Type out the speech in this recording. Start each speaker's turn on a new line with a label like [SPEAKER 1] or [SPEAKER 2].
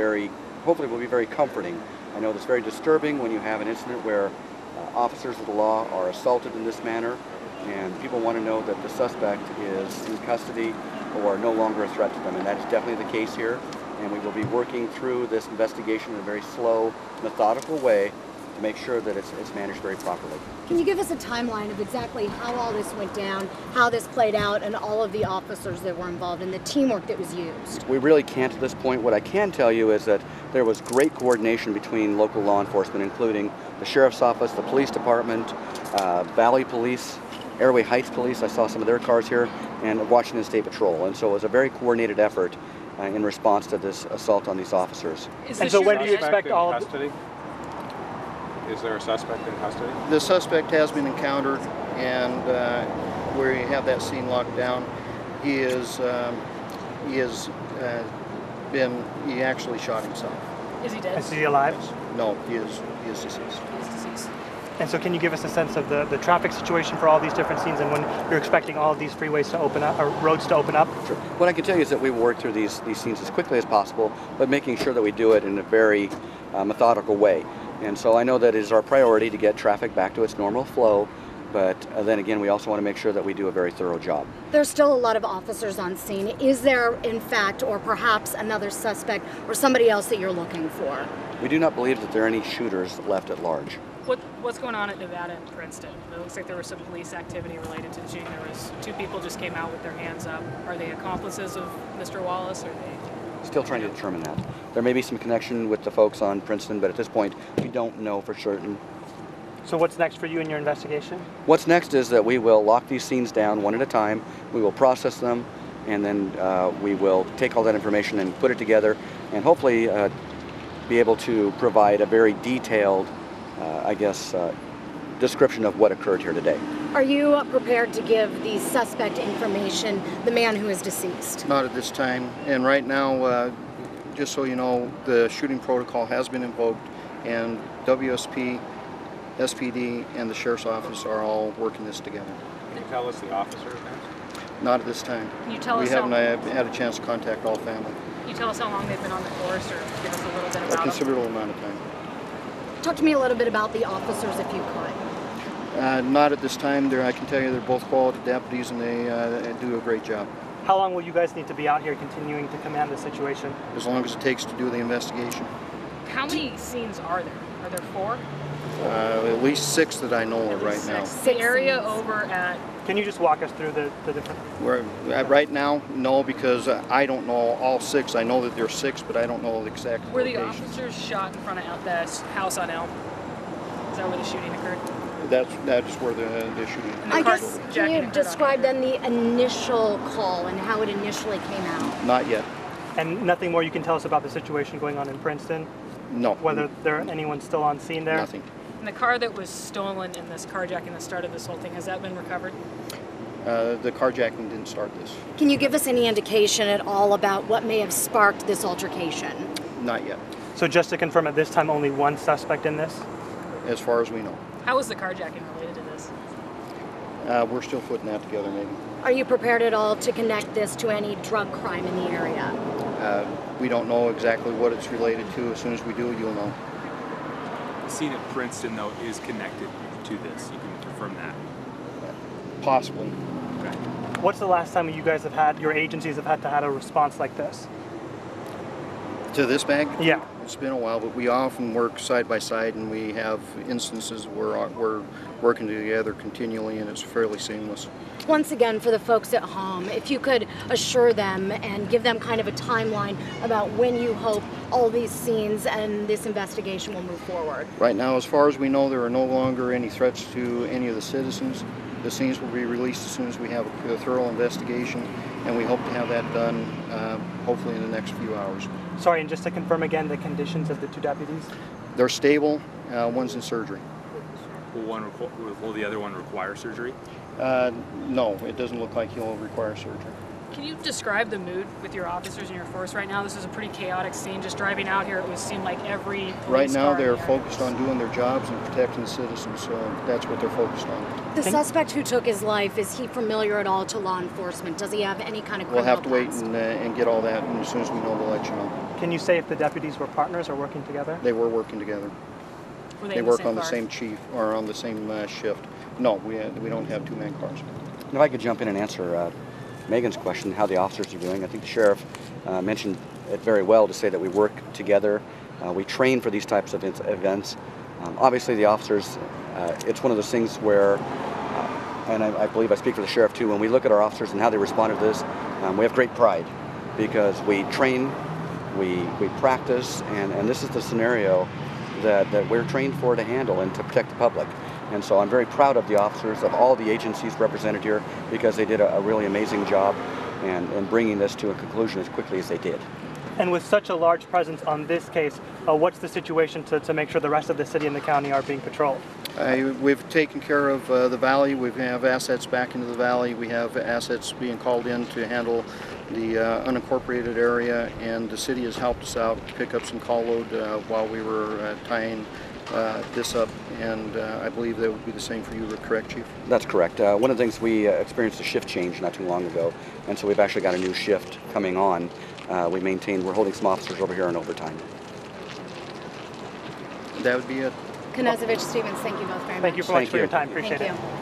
[SPEAKER 1] very, hopefully will be very comforting. I know it's very disturbing when you have an incident where uh, officers of the law are assaulted in this manner, and people want to know that the suspect is in custody or no longer a threat to them, and that is definitely the case here. And we will be working through this investigation in a very slow, methodical way to make sure that it's, it's managed very properly.
[SPEAKER 2] Can you give us a timeline of exactly how all this went down, how this played out, and all of the officers that were involved and the teamwork that was used?
[SPEAKER 1] We really can't at this point. What I can tell you is that there was great coordination between local law enforcement, including the sheriff's office, the police department, uh, Valley Police, Airway Heights Police. I saw some of their cars here, and Washington State Patrol. And so it was a very coordinated effort uh, in response to this assault on these officers.
[SPEAKER 3] Is
[SPEAKER 4] And
[SPEAKER 3] this
[SPEAKER 4] so when do you expect all of-
[SPEAKER 3] custody? Is there a suspect in custody?
[SPEAKER 5] The suspect has been encountered, and uh, where you have that scene locked down, he is um, he has uh, been he actually shot himself.
[SPEAKER 4] Is he dead? Is he alive?
[SPEAKER 5] No, he is he is deceased.
[SPEAKER 4] And so can you give us a sense of the, the traffic situation for all these different scenes and when you're expecting all of these freeways to open up, or roads to open up?
[SPEAKER 1] Sure. What I can tell you is that we work through these, these scenes as quickly as possible, but making sure that we do it in a very uh, methodical way. And so I know that it is our priority to get traffic back to its normal flow, but uh, then again, we also want to make sure that we do a very thorough job.
[SPEAKER 2] There's still a lot of officers on scene. Is there, in fact, or perhaps another suspect or somebody else that you're looking for?
[SPEAKER 1] We do not believe that there are any shooters left at large.
[SPEAKER 6] What, what's going on at Nevada and Princeton? It looks like there was some police activity related to the shooting. There was two people just came out with their hands up. Are they accomplices of Mr. Wallace? Or are they?
[SPEAKER 1] Still trying to determine that. There may be some connection with the folks on Princeton, but at this point, we don't know for certain.
[SPEAKER 4] So what's next for you in your investigation?
[SPEAKER 1] What's next is that we will lock these scenes down one at a time. We will process them, and then uh, we will take all that information and put it together, and hopefully uh, be able to provide a very detailed, uh, I guess, uh, description of what occurred here today.
[SPEAKER 2] Are you prepared to give the suspect information, the man who is deceased?
[SPEAKER 5] Not at this time. And right now, uh, just so you know, the shooting protocol has been invoked, and WSP, SPD, and the sheriff's office are all working this together.
[SPEAKER 3] Can you tell us the officer's names?
[SPEAKER 5] Not at this time.
[SPEAKER 6] Can you tell
[SPEAKER 5] we
[SPEAKER 6] us We
[SPEAKER 5] haven't
[SPEAKER 6] how,
[SPEAKER 5] uh, had a chance to contact all family.
[SPEAKER 6] Can you tell us how long they've been on the force, or give us a little bit
[SPEAKER 5] A
[SPEAKER 6] about them?
[SPEAKER 5] considerable amount of time.
[SPEAKER 2] Talk to me a little bit about the officers, if you could.
[SPEAKER 5] Uh, not at this time. They're, I can tell you they're both quality deputies and they uh, do a great job.
[SPEAKER 4] How long will you guys need to be out here continuing to command the situation?
[SPEAKER 5] As long as it takes to do the investigation.
[SPEAKER 6] How many scenes are there? Are there four?
[SPEAKER 5] Uh, at least six that I know of right now.
[SPEAKER 6] Six. The area over at
[SPEAKER 4] Can you just walk us through the, the different?
[SPEAKER 5] Where, uh, right now, no, because uh, I don't know all six. I know that there's six, but I don't know the exact
[SPEAKER 6] were the officers shot in front of El- the house on Elm? Is that where the shooting occurred?
[SPEAKER 5] That's that's where the the shooting.
[SPEAKER 6] And
[SPEAKER 2] I guess, can you describe then the initial call and how it initially came out?
[SPEAKER 5] Not yet.
[SPEAKER 4] And nothing more you can tell us about the situation going on in Princeton?
[SPEAKER 5] No.
[SPEAKER 4] Whether there are anyone still on scene there?
[SPEAKER 5] Nothing.
[SPEAKER 6] And the car that was stolen in this carjacking that started this whole thing, has that been recovered?
[SPEAKER 5] Uh, the carjacking didn't start this.
[SPEAKER 2] Can you give us any indication at all about what may have sparked this altercation?
[SPEAKER 5] Not yet,
[SPEAKER 4] So just to confirm, at this time only one suspect in this?
[SPEAKER 5] as far as we know.
[SPEAKER 6] How was the carjacking related to this?
[SPEAKER 5] Uh, we're still putting that together, maybe.
[SPEAKER 2] Are you prepared at all to connect this to any drug crime in the area?
[SPEAKER 5] Uh, we don't know exactly what it's related to. As soon as we do, you'll know.
[SPEAKER 7] The scene at Princeton, though, is connected to this. You can confirm that.
[SPEAKER 5] Possibly.
[SPEAKER 7] Okay.
[SPEAKER 4] What's the last time you guys have had, your agencies have had to have a response like this?
[SPEAKER 5] To this bag?
[SPEAKER 4] Yeah.
[SPEAKER 5] It's been a while, but we often work side by side, and we have instances where uh, we're working together continually, and it's fairly seamless.
[SPEAKER 2] Once again, for the folks at home, if you could assure them and give them kind of a timeline about when you hope all these scenes and this investigation will move forward.
[SPEAKER 5] Right now, as far as we know, there are no longer any threats to any of the citizens. The scenes will be released as soon as we have a thorough investigation, and we hope to have that done uh, hopefully in the next few hours.
[SPEAKER 4] Sorry, and just to confirm again the conditions of the two deputies?
[SPEAKER 5] They're stable. Uh, one's in surgery.
[SPEAKER 7] Will one will the other one require surgery?
[SPEAKER 5] Uh, no, it doesn't look like he'll require surgery.
[SPEAKER 6] Can you describe the mood with your officers and your force right now? This is a pretty chaotic scene. Just driving out here, it would seem like every
[SPEAKER 5] Right now, they're
[SPEAKER 6] the
[SPEAKER 5] focused on doing their jobs and protecting the citizens, so that's what they're focused on.
[SPEAKER 2] The
[SPEAKER 4] Thank-
[SPEAKER 2] suspect who took his life, is he familiar at all to law enforcement? Does he have any kind of
[SPEAKER 5] We'll have to wait and, uh, and get all that, and as soon as we know, we'll let you know.
[SPEAKER 4] Can you say if the deputies were partners or working together?
[SPEAKER 5] They were working together.
[SPEAKER 6] Were they,
[SPEAKER 5] They
[SPEAKER 6] in
[SPEAKER 5] work
[SPEAKER 6] the same
[SPEAKER 5] on the same chief or on the same uh, shift. No, we, uh, we don't have two-man cars.
[SPEAKER 1] If I could jump in and answer uh, Megan's question, how the officers are doing, I think the sheriff uh, mentioned it very well to say that we work together. Uh, we train for these types of events. Um, obviously, the officers, uh, it's one of those things where, uh, and I, I believe I speak for the sheriff too, when we look at our officers and how they responded to this, um, we have great pride because we train, we, we practice, and, and this is the scenario that, that we're trained for to handle and to protect the public. And so I'm very proud of the officers of all the agencies represented here because they did a, a really amazing job and, and bringing this to a conclusion as quickly as they did.
[SPEAKER 4] And with such a large presence on this case, uh, what's the situation to, to make sure the rest of the city and the county are being patrolled?
[SPEAKER 5] Uh, we've taken care of uh, the valley. We have assets back into the valley. We have assets being called in to handle the uh, unincorporated area, and the city has helped us out to pick up some call load uh, while we were uh, tying uh, this up. And uh, I believe that would be the same for you, correct, Chief?
[SPEAKER 1] That's correct. Uh, one of the things we uh, experienced a shift change not too long ago, and so we've actually got a new shift coming on. Uh, we maintain, we're holding some officers over here in overtime.
[SPEAKER 5] That would be it.
[SPEAKER 2] Knezovich, Stevens, thank you both very much.
[SPEAKER 4] Thank you so much
[SPEAKER 1] Thank
[SPEAKER 4] for
[SPEAKER 1] you.
[SPEAKER 4] your time. Appreciate
[SPEAKER 2] Thank
[SPEAKER 4] it.
[SPEAKER 2] you.